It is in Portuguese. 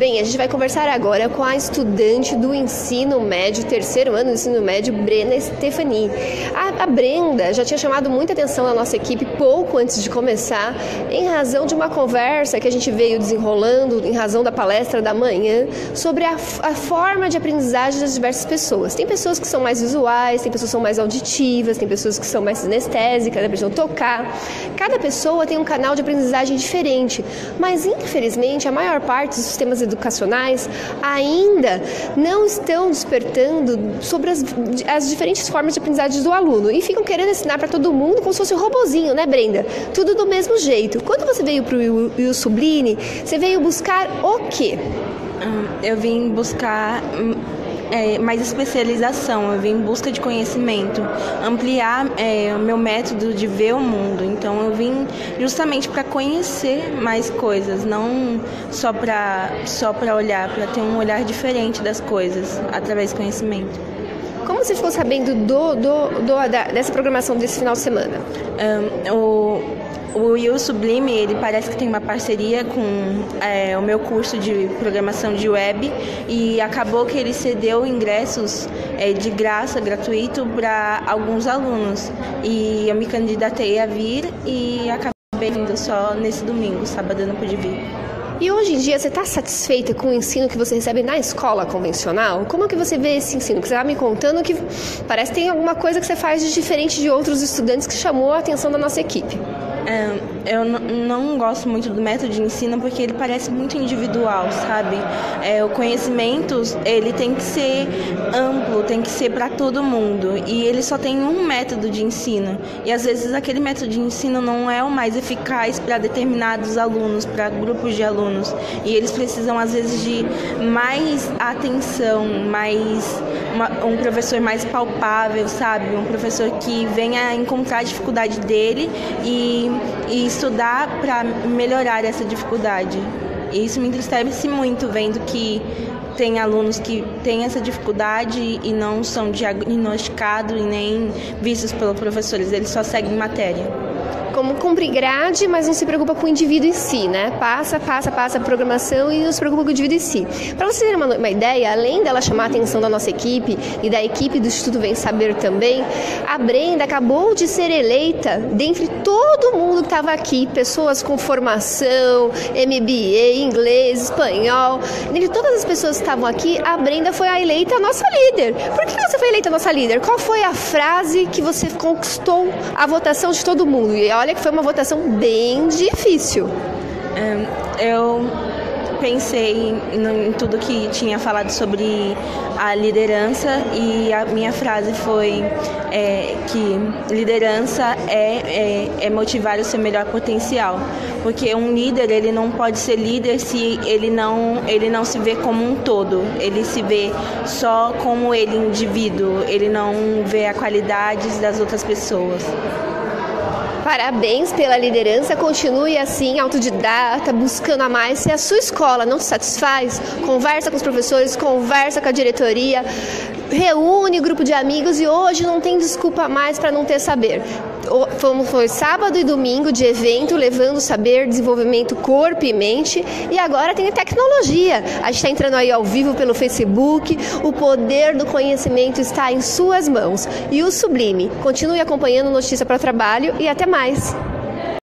Bem, a gente vai conversar agora com a estudante do ensino médio, terceiro ano do ensino médio, Brena Stefani. A, a Brenda já tinha chamado muita atenção da nossa equipe pouco antes de começar, em razão de uma conversa que a gente veio desenrolando, em razão da palestra da manhã, sobre a, a forma de aprendizagem das diversas pessoas. Tem pessoas que são mais visuais, tem pessoas que são mais auditivas, tem pessoas que são mais sinestésicas, né, precisam tocar. Cada pessoa tem um canal de aprendizagem diferente, mas infelizmente a maior parte dos sistemas educacionais ainda não estão despertando sobre as, as diferentes formas de aprendizagem do aluno e ficam querendo ensinar para todo mundo como se fosse um robozinho, né, Brenda? Tudo do mesmo jeito. Quando você veio para o Sublime, você veio buscar o quê? Eu vim buscar é, mais especialização, eu vim em busca de conhecimento, ampliar é, o meu método de ver o mundo. Então eu vim justamente para conhecer mais coisas, não só para só olhar, para ter um olhar diferente das coisas através do conhecimento. Como você ficou sabendo do, do, do da, dessa programação desse final de semana? Um, o o Will Sublime, ele parece que tem uma parceria com é, o meu curso de programação de web e acabou que ele cedeu ingressos é, de graça, gratuito, para alguns alunos. E eu me candidatei a vir e acabei indo só nesse domingo, sábado eu não pude vir. E hoje em dia você está satisfeita com o ensino que você recebe na escola convencional? Como é que você vê esse ensino? Porque você está me contando que parece que tem alguma coisa que você faz de diferente de outros estudantes que chamou a atenção da nossa equipe. É, eu não gosto muito do método de ensino porque ele parece muito individual, sabe? É, o conhecimento ele tem que ser amplo, tem que ser para todo mundo e ele só tem um método de ensino e às vezes aquele método de ensino não é o mais eficaz para determinados alunos, para grupos de alunos e eles precisam às vezes de mais atenção, mais uma, um professor mais palpável, sabe? Um professor que venha encontrar a dificuldade dele e e estudar para melhorar essa dificuldade. E isso me entristece muito vendo que tem alunos que têm essa dificuldade e não são diagnosticados e nem vistos pelos professores, eles só seguem matéria como cumpre grade, mas não se preocupa com o indivíduo em si, né? Passa, passa, passa a programação e não se preocupa com o indivíduo em si. Para você ter uma, uma, ideia, além dela chamar a atenção da nossa equipe e da equipe do Instituto Vem Saber também, a Brenda acabou de ser eleita dentre todo mundo que estava aqui, pessoas com formação, MBA, inglês, espanhol, dentre todas as pessoas que estavam aqui, a Brenda foi a eleita a nossa líder. Por que você foi eleita a nossa líder? Qual foi a frase que você conquistou a votação de todo mundo? E olha que foi uma votação bem difícil. Eu pensei em tudo que tinha falado sobre a liderança e a minha frase foi é, que liderança é, é, é, motivar o seu melhor potencial, porque um líder ele não pode ser líder se ele não ele não se vê como um todo, ele se vê só como ele indivíduo, ele não vê a qualidades das outras pessoas. Parabéns pela liderança, continue assim, autodidata, buscando a mais. Se a sua escola não te satisfaz, conversa com os professores, conversa com a diretoria, reúne grupo de amigos e hoje não tem desculpa mais para não ter saber. Foi sábado e domingo de evento levando saber, desenvolvimento corpo e mente e agora tem tecnologia. A gente está entrando aí ao vivo pelo Facebook. O poder do conhecimento está em suas mãos. E o Sublime. Continue acompanhando Notícia para Trabalho e até mais.